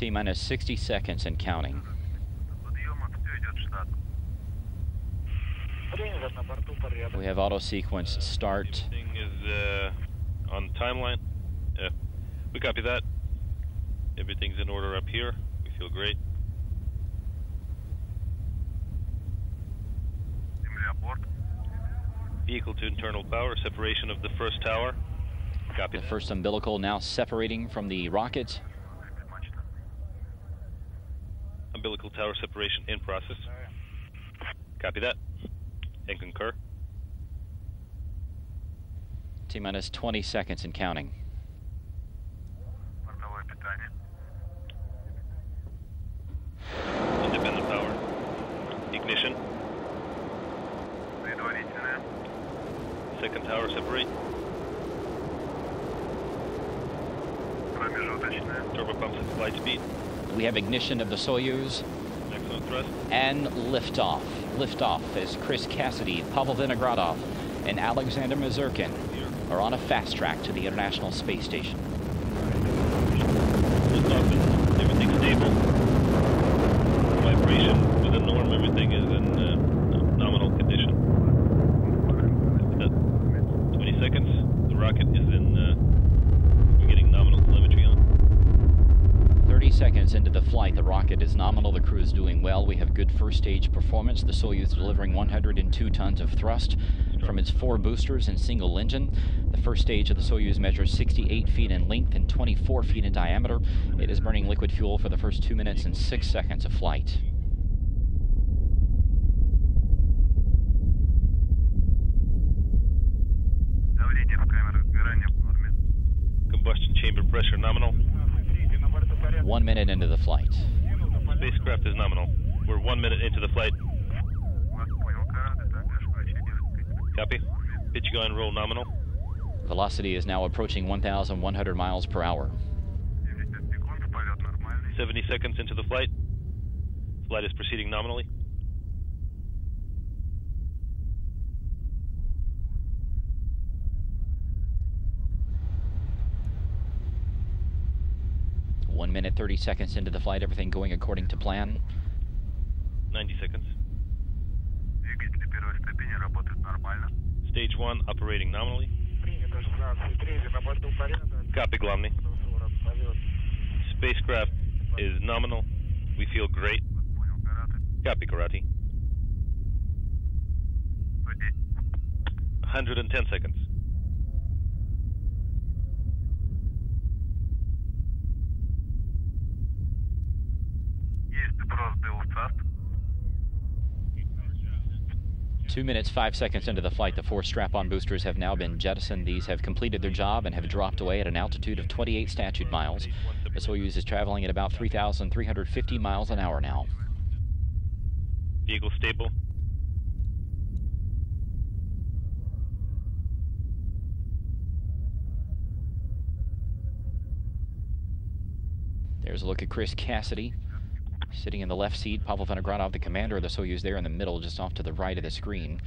T minus 60 seconds and counting. We have auto sequence start. Everything is uh, on timeline. Yeah, we copy that. Everything's in order up here. We feel great. Vehicle to internal power, separation of the first tower. Copy The first umbilical now separating from the rocket. Umbilical tower separation in process. Copy that. And concur. T minus 20 seconds and counting. Independent power. Ignition. Second tower separate. Turbo pumps at flight speed. We have ignition of the Soyuz and liftoff. Liftoff as Chris Cassidy, Pavel Vinogradov, and Alexander Misurkin are on a fast track to the International Space Station. Liftoff is everything stable. Vibration with the norm, everything is in uh, nominal condition. That 20 seconds. The rocket is in. Uh, we're getting nominal telemetry on. 30 seconds into the flight, the The crew is doing well. We have good first stage performance. The Soyuz delivering 102 tons of thrust from its four boosters and single engine. The first stage of the Soyuz measures 68 feet in length and 24 feet in diameter. It is burning liquid fuel for the first two minutes and six seconds of flight. Combustion chamber pressure nominal. One minute into the flight. Spacecraft is nominal. We're one minute into the flight. Copy. Pitch going roll nominal. Velocity is now approaching 1,100 miles per hour. 70 seconds into the flight. Flight is proceeding nominally. One minute, 30 seconds into the flight, everything going according to plan. 90 seconds. Stage one operating nominally. Copy, Glomny. Spacecraft is nominal. We feel great. Copy, Karate. 110 seconds. Two minutes, five seconds into the flight, the four strap-on boosters have now been jettisoned. These have completed their job and have dropped away at an altitude of 28 statute miles. The Soyuz is traveling at about 3,350 miles an hour now. Vehicle stable. There's a look at Chris Cassidy sitting in the left seat. Pavel Vinogradov, the commander of the Soyuz, there in the middle, just off to the right of the screen.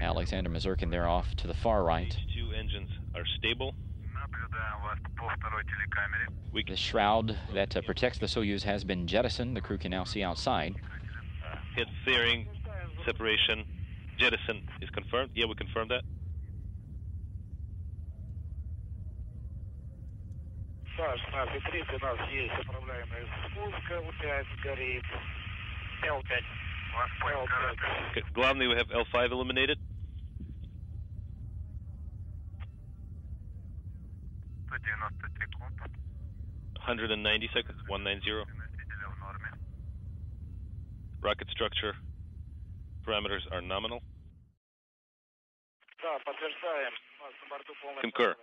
Alexander Misurkin there off to the far right. Stage two engines are stable. We The shroud that uh, protects the Soyuz has been jettisoned. The crew can now see outside. hit steering, separation, jettison is confirmed. Yeah, we confirmed that. Саш, на витрине у нас есть управляемая спуска, У5 горит. Л5. Л5. Okay, Glomny, we have L5 eliminated. Hundred and ninety seconds. One nine zero. Rocket structure parameters are nominal. Да, подтверждаем. У нас на борту полная Concur.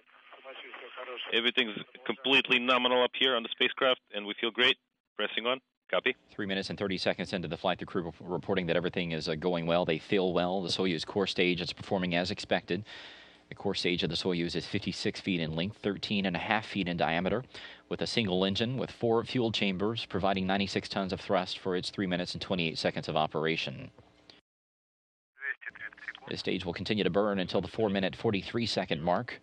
Everything's completely nominal up here on the spacecraft, and we feel great. Pressing on. Copy. Three minutes and 30 seconds into the flight, the crew reporting that everything is uh, going well. They feel well. The Soyuz core stage is performing as expected. The core stage of the Soyuz is 56 feet in length, 13 and a half feet in diameter, with a single engine with four fuel chambers, providing 96 tons of thrust for its 3 minutes and 28 seconds of operation. This stage will continue to burn until the 4 minute 43 second mark.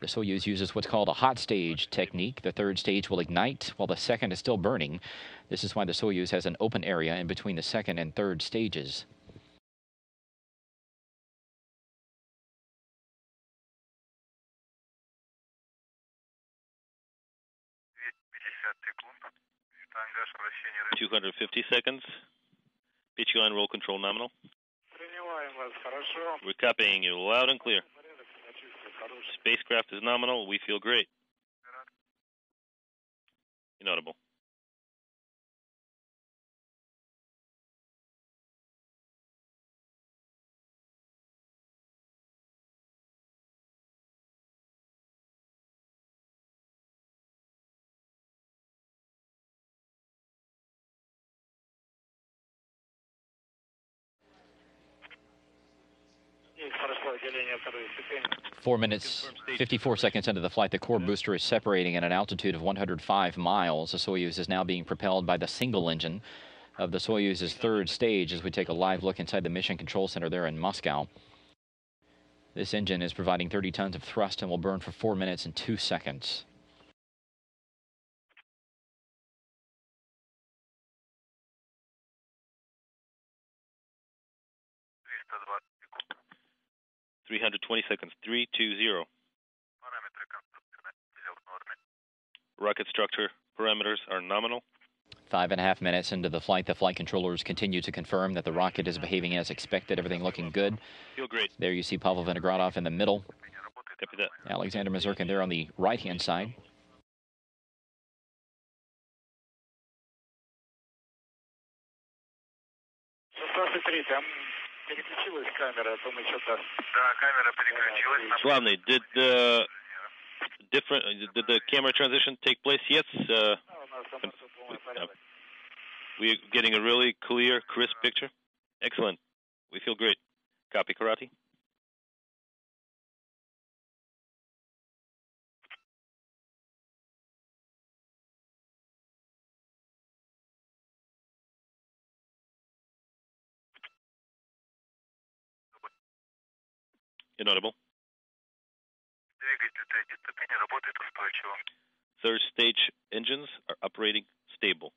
The Soyuz uses what's called a hot stage technique. The third stage will ignite while the second is still burning. This is why the Soyuz has an open area in between the second and third stages. Two hundred fifty seconds. Pitch line roll control nominal. We're copying you loud and clear. Spacecraft is nominal. We feel great. Inaudible. Four minutes, 54 seconds into the flight, the core booster is separating at an altitude of 105 miles. The Soyuz is now being propelled by the single engine of the Soyuz's third stage as we take a live look inside the Mission Control Center there in Moscow. This engine is providing 30 tons of thrust and will burn for 4 minutes and 2 seconds. Three hundred twenty seconds. Three two zero. Rocket structure parameters are nominal. Five and a half minutes into the flight, the flight controllers continue to confirm that the rocket is behaving as expected, everything looking good. Feel great. There you see Pavel Vinogradov in the middle, Copy that. Alexander Misurkin there on the right hand side. Шестнадцать три, там переключилась камера, а то мы что-то... Да, камера переключилась. Главный, did the different did the camera transition take place? Yes. Uh, А, у нас там всё полный порядок. we're getting a really clear, crisp picture. Excellent. We feel great. Copy, Karate. Inaudible. Third stage engines are operating stable.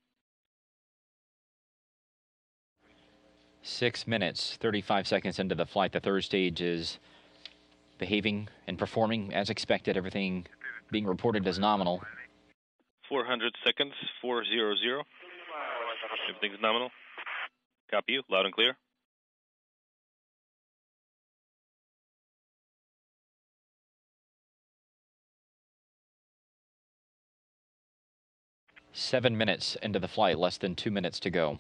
Six minutes, 35 seconds into the flight, the third stage is behaving and performing as expected. Everything being reported as nominal. 400 seconds, 400. Everything's nominal. Copy you, loud and clear. Seven minutes into the flight, less than two minutes to go.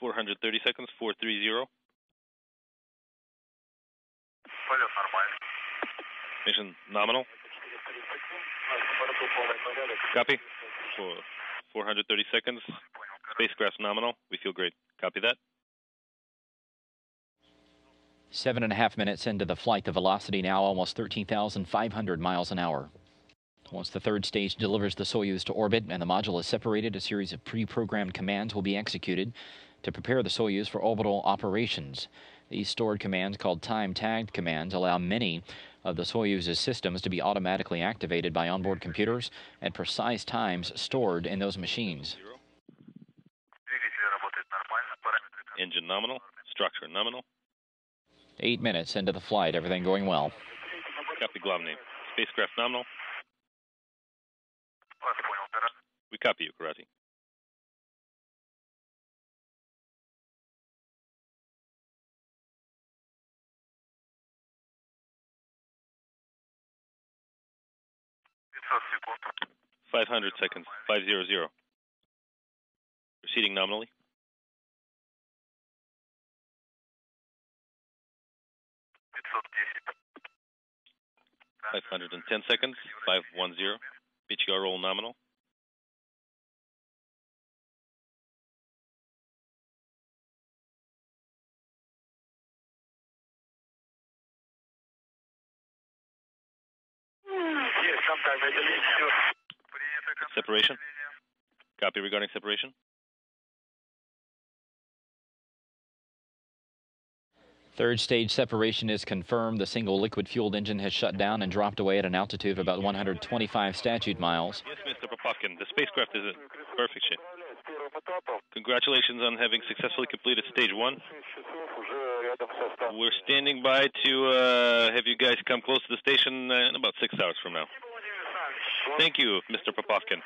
Four hundred thirty seconds. Four three zero. Mission nominal. Copy. 430 seconds. Spacecraft nominal. We feel great. Copy that. Seven and a half minutes into the flight, the velocity now almost 13,500 miles an hour. Once the third stage delivers the Soyuz to orbit and the module is separated, a series of pre programmed commands will be executed to prepare the Soyuz for orbital operations. These stored commands, called time tagged commands, allow many of the Soyuz's systems to be automatically activated by onboard computers at precise times stored in those machines. Engine nominal, structure nominal eight minutes into the flight. Everything going well. Copy Glovny. Spacecraft nominal. We copy you, Karate. Five hundred seconds. Five zero zero. Proceeding nominally. 510 seconds, 510. PTR roll nominal. Separation? Copy regarding separation. Third stage separation is confirmed. The single liquid fueled engine has shut down and dropped away at an altitude of about 125 statute miles. Yes, Mr. Popovkin, the spacecraft is in perfect shape. Congratulations on having successfully completed stage one. We're standing by to uh, have you guys come close to the station uh, in about six hours from now. Thank you, Mr. Popovkin.